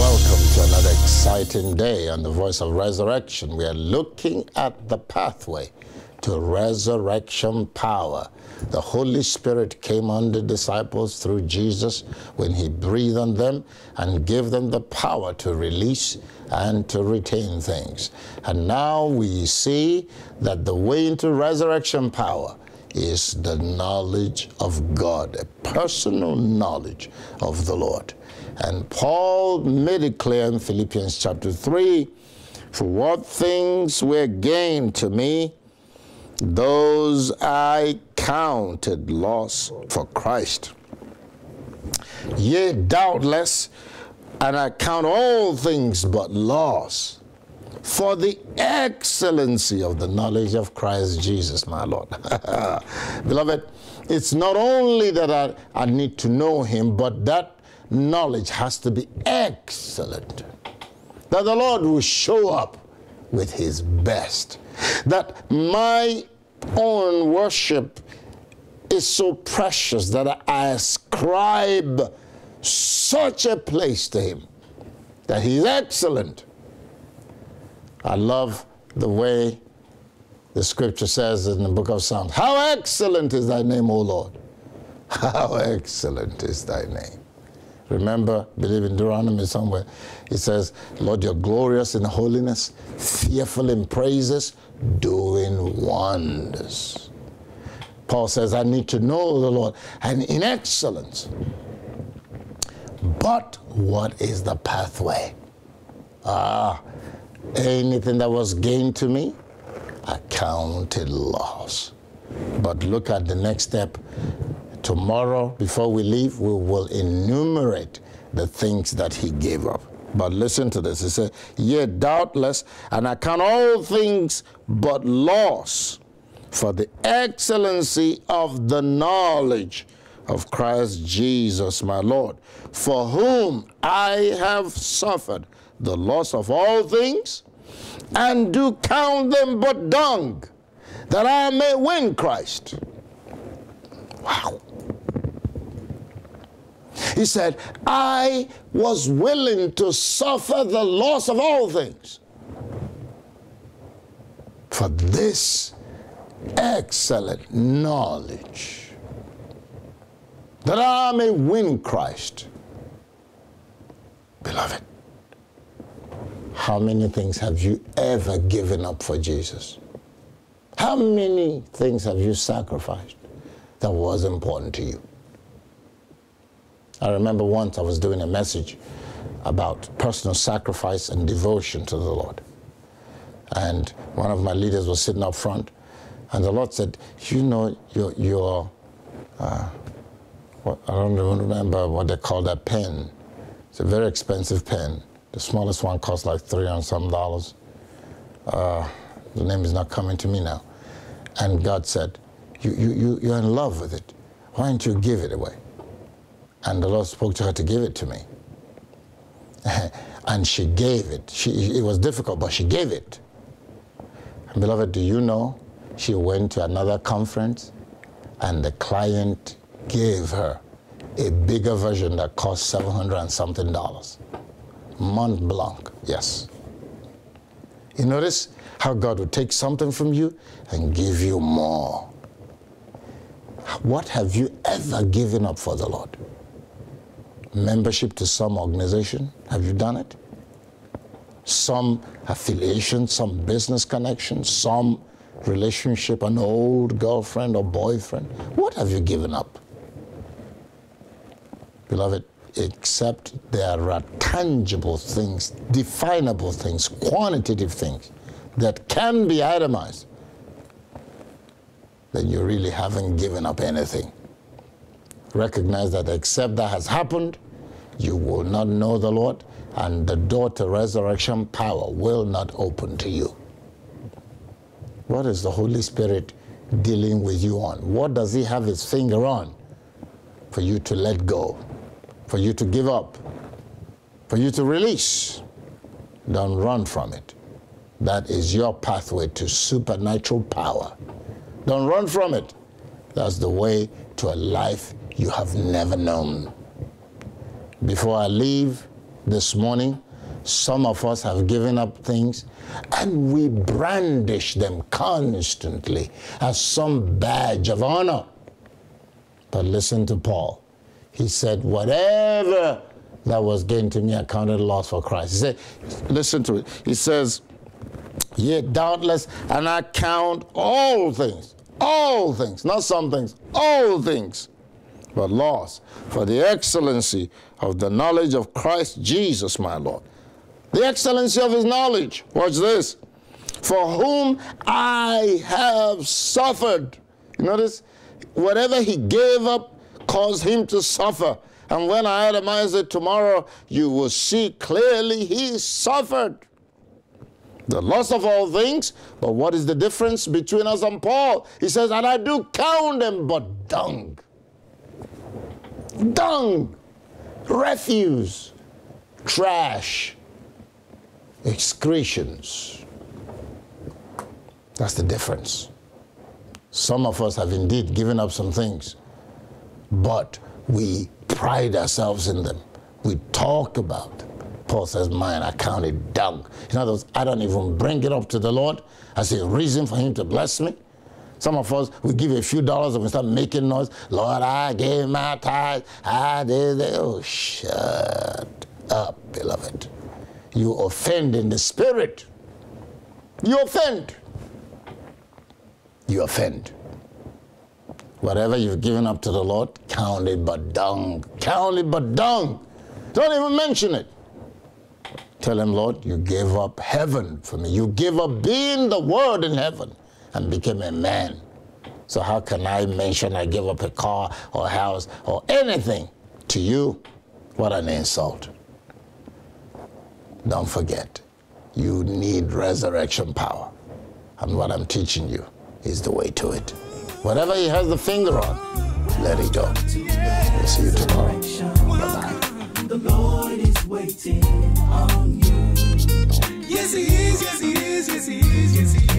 welcome to another exciting day on the Voice of Resurrection. We are looking at the pathway to resurrection power. The Holy Spirit came on the disciples through Jesus when he breathed on them and gave them the power to release and to retain things. And now we see that the way into resurrection power is the knowledge of God, a personal knowledge of the Lord. And Paul made it clear in Philippians chapter 3 for what things were gained to me, those I counted loss for Christ. Yea, doubtless, and I count all things but loss for the excellency of the knowledge of Christ Jesus, my Lord. Beloved, it's not only that I, I need to know him, but that knowledge has to be excellent. That the Lord will show up with his best. That my own worship is so precious that I ascribe such a place to him. That he's excellent. I love the way the scripture says in the book of Psalms, How excellent is thy name, O Lord! How excellent is thy name. Remember, believe in Deuteronomy somewhere. It says, Lord, you're glorious in holiness, fearful in praises, doing wonders. Paul says, I need to know the Lord and in excellence. But what is the pathway? Ah, anything that was gained to me, I counted loss. But look at the next step Tomorrow, before we leave, we will enumerate the things that he gave up. But listen to this. He said, Yea, doubtless, and I count all things but loss for the excellency of the knowledge of Christ Jesus, my Lord, for whom I have suffered the loss of all things, and do count them but dung, that I may win Christ. Wow. He said, I was willing to suffer the loss of all things for this excellent knowledge that I may win Christ. Beloved, how many things have you ever given up for Jesus? How many things have you sacrificed that was important to you? I remember once I was doing a message about personal sacrifice and devotion to the Lord. And one of my leaders was sitting up front, and the Lord said, You know, your, your uh, what, I don't even remember what they call that pen. It's a very expensive pen. The smallest one costs like 300 some dollars. Uh, the name is not coming to me now. And God said, you, you, you, You're in love with it. Why don't you give it away? And the Lord spoke to her to give it to me. and she gave it. She, it was difficult, but she gave it. And beloved, do you know she went to another conference and the client gave her a bigger version that cost 700 and something dollars. Mont Blanc, yes. You notice how God would take something from you and give you more. What have you ever given up for the Lord? Membership to some organization? Have you done it? Some affiliation, some business connection, some relationship, an old girlfriend or boyfriend? What have you given up? Beloved, except there are tangible things, definable things, quantitative things that can be itemized, then you really haven't given up anything recognize that except that has happened, you will not know the Lord, and the door to resurrection power will not open to you. What is the Holy Spirit dealing with you on? What does He have His finger on for you to let go, for you to give up, for you to release? Don't run from it. That is your pathway to supernatural power. Don't run from it. That's the way to a life you have never known. Before I leave, this morning, some of us have given up things and we brandish them constantly as some badge of honor. But listen to Paul. He said, Whatever that was gained to me, I counted loss for Christ. He said, Listen to it. He says, Yet doubtless, and I count all things, all things, not some things, all things, but loss for the excellency of the knowledge of Christ Jesus, my Lord. The excellency of his knowledge. Watch this. For whom I have suffered. You notice? Whatever he gave up caused him to suffer. And when I itemize it tomorrow, you will see clearly he suffered. The loss of all things, but what is the difference between us and Paul? He says, and I do count them but dung. Dung, refuse, trash, excretions. That's the difference. Some of us have indeed given up some things, but we pride ourselves in them. We talk about them. Paul says, Mine, I count it dung. In other words, I don't even bring it up to the Lord as a reason for Him to bless me. Some of us, we give a few dollars and we start making noise. Lord, I gave my tithe. I did it. Oh, shut up, beloved. You offend in the spirit. You offend. You offend. Whatever you've given up to the Lord, count it but dung. Count it but dung. Don't even mention it. Tell him, Lord, you gave up heaven for me. You gave up being the word in heaven and became a man. So how can I mention I gave up a car or house or anything to you? What an insult. Don't forget, you need resurrection power. And what I'm teaching you is the way to it. Whatever he has the finger on, let it go. We'll see you tomorrow. Bye-bye. The Lord is waiting on you. Yes, he is, yes, he is, yes, he is, yes, he is.